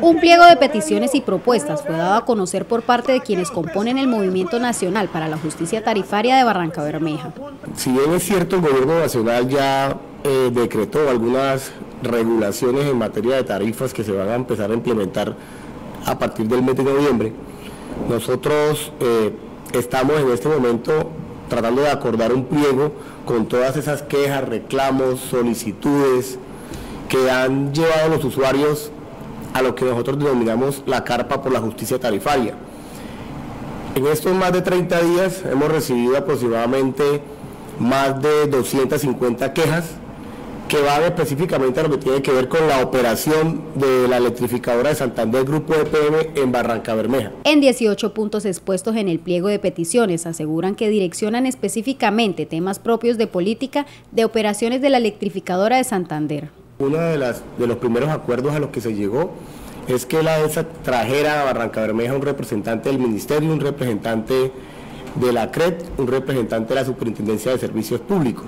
Un pliego de peticiones y propuestas fue dado a conocer por parte de quienes componen el Movimiento Nacional para la Justicia Tarifaria de Barranca Bermeja. Si bien es cierto, el Gobierno Nacional ya eh, decretó algunas regulaciones en materia de tarifas que se van a empezar a implementar a partir del mes de noviembre, nosotros eh, estamos en este momento tratando de acordar un pliego con todas esas quejas, reclamos, solicitudes que han llevado los usuarios a lo que nosotros denominamos la carpa por la justicia tarifaria. En estos más de 30 días hemos recibido aproximadamente más de 250 quejas que van específicamente a lo que tiene que ver con la operación de la electrificadora de Santander Grupo EPM en Barranca Bermeja. En 18 puntos expuestos en el pliego de peticiones aseguran que direccionan específicamente temas propios de política de operaciones de la electrificadora de Santander. Uno de, las, de los primeros acuerdos a los que se llegó es que la ESA trajera a Barranca Bermeja un representante del ministerio, un representante de la CRED, un representante de la Superintendencia de Servicios Públicos.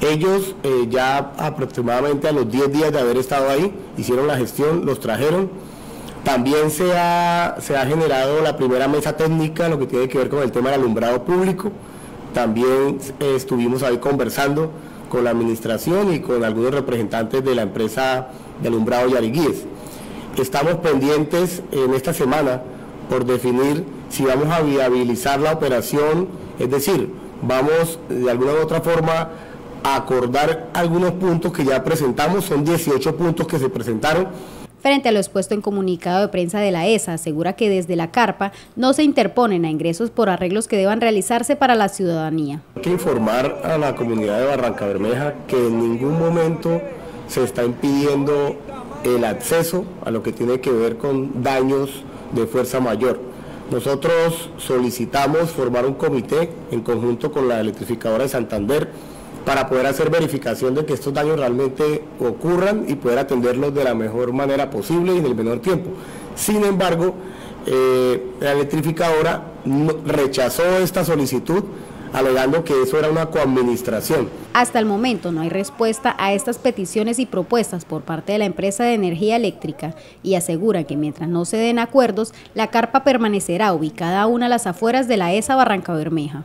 Ellos eh, ya aproximadamente a los 10 días de haber estado ahí, hicieron la gestión, los trajeron. También se ha, se ha generado la primera mesa técnica, lo que tiene que ver con el tema del alumbrado público. También eh, estuvimos ahí conversando con la administración y con algunos representantes de la empresa de alumbrado Yariguíes. Estamos pendientes en esta semana por definir si vamos a viabilizar la operación, es decir, vamos de alguna u otra forma acordar algunos puntos que ya presentamos, son 18 puntos que se presentaron. Frente a lo expuesto en comunicado de prensa de la ESA, asegura que desde la carpa no se interponen a ingresos por arreglos que deban realizarse para la ciudadanía. Hay que informar a la comunidad de Barranca Bermeja que en ningún momento se está impidiendo el acceso a lo que tiene que ver con daños de fuerza mayor. Nosotros solicitamos formar un comité en conjunto con la electrificadora de Santander para poder hacer verificación de que estos daños realmente ocurran y poder atenderlos de la mejor manera posible y en el menor tiempo. Sin embargo, eh, la electrificadora rechazó esta solicitud alegando que eso era una coadministración. Hasta el momento no hay respuesta a estas peticiones y propuestas por parte de la empresa de energía eléctrica y aseguran que mientras no se den acuerdos, la carpa permanecerá ubicada aún a las afueras de la ESA Barranca Bermeja.